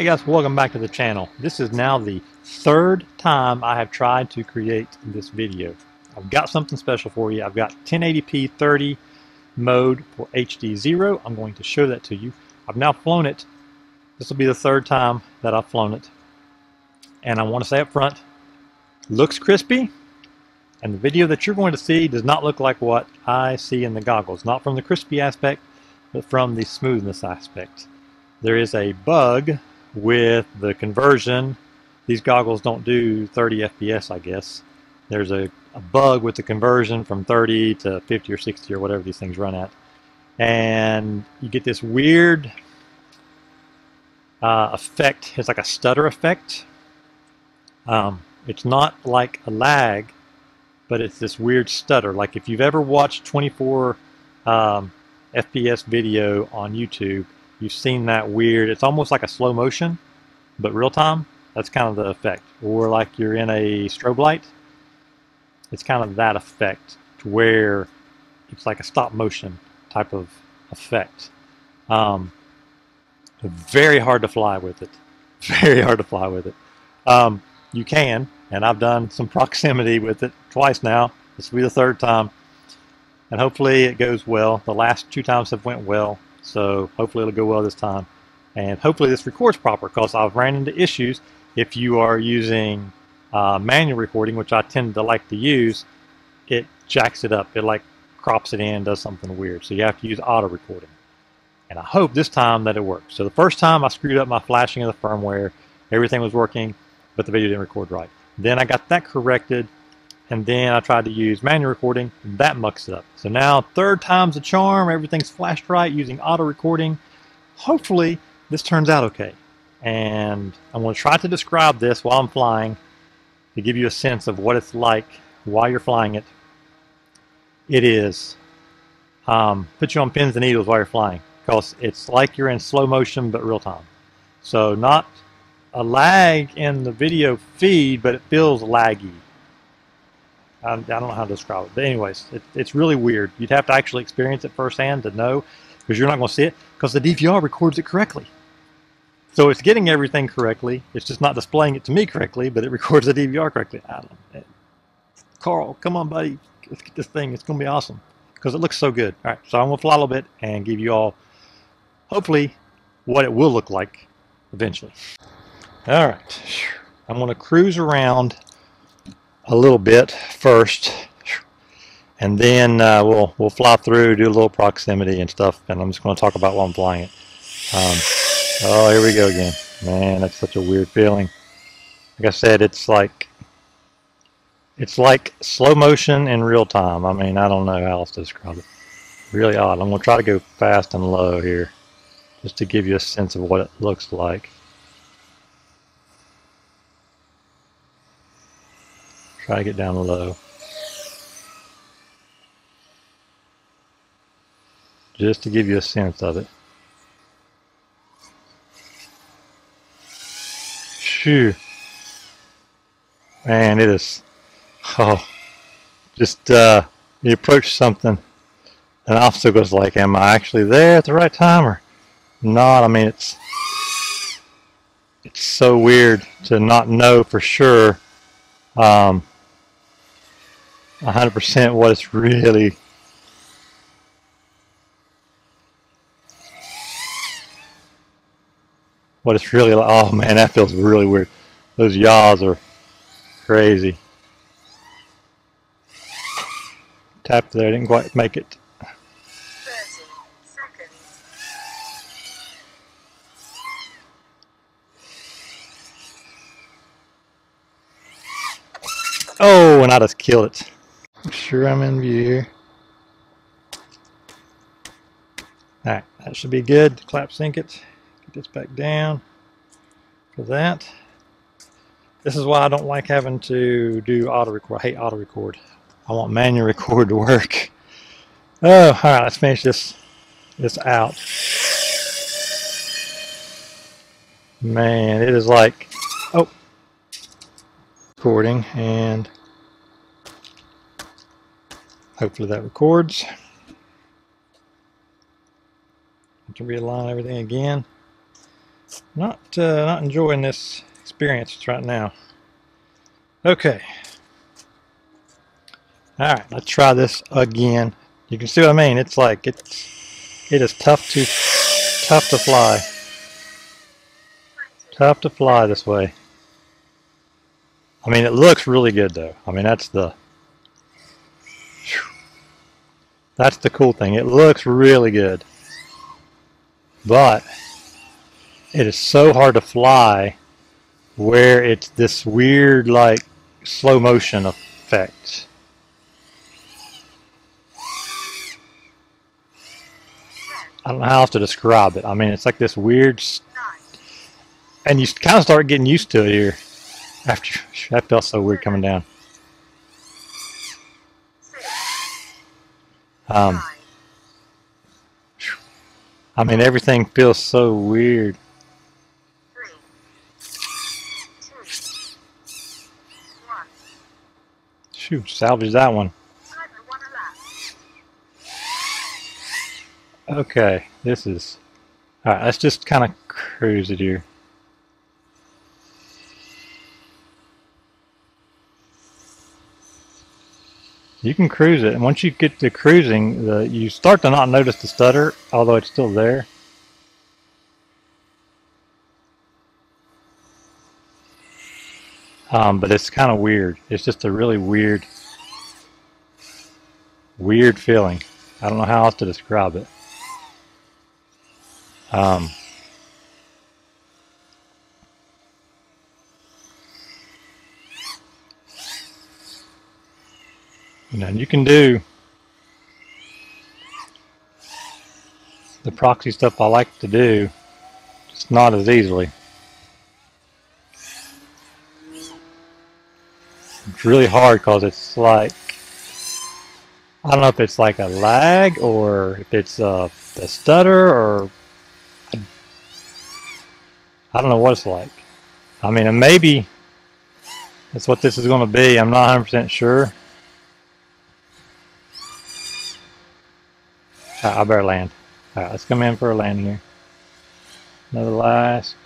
Hey guys, welcome back to the channel. This is now the third time I have tried to create this video. I've got something special for you. I've got 1080p 30 mode for HDZero. I'm going to show that to you. I've now flown it. This will be the third time that I've flown it. And I want to say up front, looks crispy, and the video that you're going to see does not look like what I see in the goggles. Not from the crispy aspect, but from the smoothness aspect. There is a bug with the conversion. These goggles don't do 30 FPS, I guess. There's a, a bug with the conversion from 30 to 50 or 60 or whatever these things run at. And you get this weird uh, effect. It's like a stutter effect. Um, it's not like a lag, but it's this weird stutter. Like if you've ever watched 24 um, FPS video on YouTube, you've seen that weird, it's almost like a slow motion, but real time. That's kind of the effect. Or like you're in a strobe light. It's kind of that effect to where it's like a stop motion type of effect. Um, very hard to fly with it. Very hard to fly with it. Um, you can, and I've done some proximity with it twice now. This will be the third time. And hopefully it goes well. The last two times have went well. So hopefully it'll go well this time. And hopefully this records proper because I've ran into issues if you are using uh, manual recording, which I tend to like to use, it jacks it up. It like crops it in, does something weird. So you have to use auto recording. And I hope this time that it works. So the first time I screwed up my flashing of the firmware, everything was working, but the video didn't record right. Then I got that corrected, and then I tried to use manual recording, that mucks it up. So now third time's a charm, everything's flashed right using auto recording. Hopefully this turns out okay. And I'm to try to describe this while I'm flying to give you a sense of what it's like while you're flying it. It is, um, put you on pins and needles while you're flying because it's like you're in slow motion but real time. So not a lag in the video feed, but it feels laggy. I, don't know how to describe it. But anyways, it, it's really weird. You'd have to actually experience it firsthand to know because you're not going to see it because the DVR records it correctly. So it's getting everything correctly. It's just not displaying it to me correctly, but it records the DVR correctly. Carl, come on, buddy. Let's get this thing. It's going to be awesome because it looks so good. All right, so I'm going to fly a little bit and give you all, hopefully, what it will look like eventually. All right, I'm going to cruise around a little bit first, and then uh, we'll we'll fly through, do a little proximity and stuff, and I'm just going to talk about while I'm flying it. Um, oh, here we go again. Man, that's such a weird feeling. Like I said, it's like it's like slow motion in real time. I mean, I don't know how else to describe it. Really odd. I'm going to try to go fast and low here, just to give you a sense of what it looks like. Try to get down low. Just to give you a sense of it. Shoo. Man, it is, oh, just, uh, you approach something, and obstacle goes like, am I actually there at the right time or not? I mean, it's, it's so weird to not know for sure um, 100% what it's really what it's really like. Oh man, that feels really weird. Those yaws are crazy. Tap there, didn't quite make it. Oh, and I just killed it. Sure I'm in view. Alright, that should be good. Clap sync it. Get this back down for that. This is why I don't like having to do auto record. I hate auto record. I want manual record to work. Oh, alright, let's finish this this out. Man, it is like oh recording and hopefully that records. To realign everything again. not uh, not enjoying this experience right now. Okay. All right, let's try this again. You can see what I mean. It's like it's it is tough to tough to fly. Tough to fly this way. I mean, it looks really good though. I mean, that's the that's the cool thing. It looks really good. But it is so hard to fly where it's this weird like slow motion effect. I don't know how else to describe it. I mean, it's like this weird, and you kind of start getting used to it here. After that felt so weird coming down. Um, I mean, everything feels so weird. Shoot, salvage that one. Okay, this is... Alright, let's just kind of cruise it here. You can cruise it, and once you get to cruising, the you start to not notice the stutter, although it's still there. Um, but it's kind of weird. It's just a really weird, weird feeling. I don't know how else to describe it. Um, know, you can do the proxy stuff I like to do, just not as easily. It's really hard because it's like, I don't know if it's like a lag or if it's uh, a, a stutter or I don't know what it's like. I mean, maybe that's what this is going to be. I'm not 100% sure. Right, I better land. Alright, let's come in for a landing here. Another last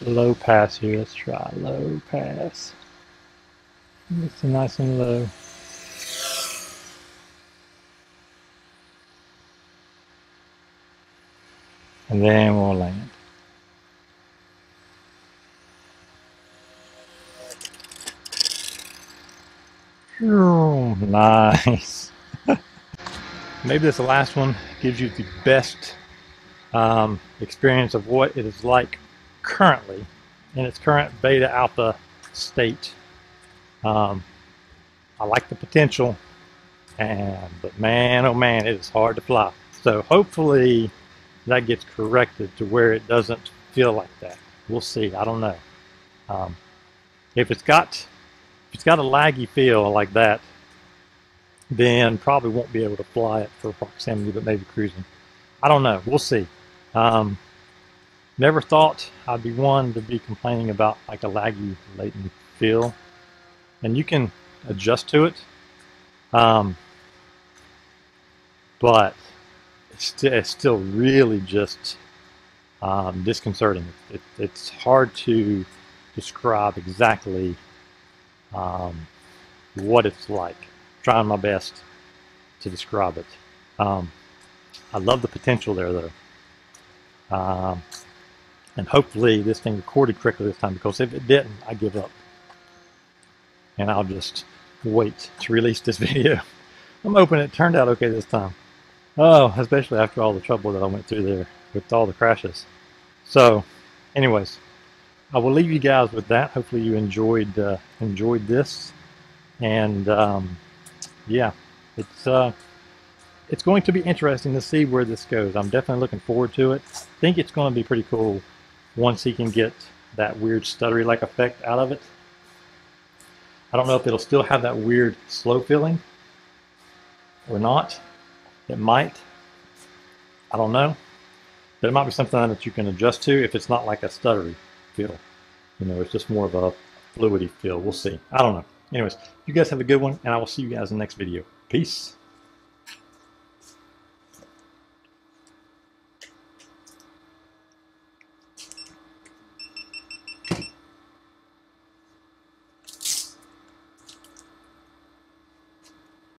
low pass here. Let's try low pass. It's nice and low. And then we'll land. Nice. Maybe this last one gives you the best um, experience of what it is like currently in its current beta alpha state. Um, I like the potential, and but man, oh man, it is hard to fly. So hopefully that gets corrected to where it doesn't feel like that. We'll see. I don't know. Um, if it's got if it's got a laggy feel like that, then probably won't be able to fly it for proximity, but maybe cruising. I don't know. We'll see. Um, never thought I'd be one to be complaining about like a laggy latent feel and you can adjust to it. Um, but it's, it's, still really just um, disconcerting. It, it's hard to describe exactly um, what it's like. Trying my best to describe it. Um, I love the potential there, though. Um, and hopefully this thing recorded correctly this time because if it didn't, I give up and I'll just wait to release this video. I'm hoping it turned out okay this time. Oh, especially after all the trouble that I went through there with all the crashes. So, anyways, I will leave you guys with that. Hopefully you enjoyed uh, enjoyed this, and um, yeah, it's uh, it's going to be interesting to see where this goes. I'm definitely looking forward to it. I think it's going to be pretty cool once he can get that weird stuttery-like effect out of it. I don't know if it'll still have that weird slow feeling or not. It might. I don't know. But it might be something that you can adjust to if it's not like a stuttery feel. You know, it's just more of a fluidy feel. We'll see. I don't know. Anyways, you guys have a good one, and I will see you guys in the next video. Peace.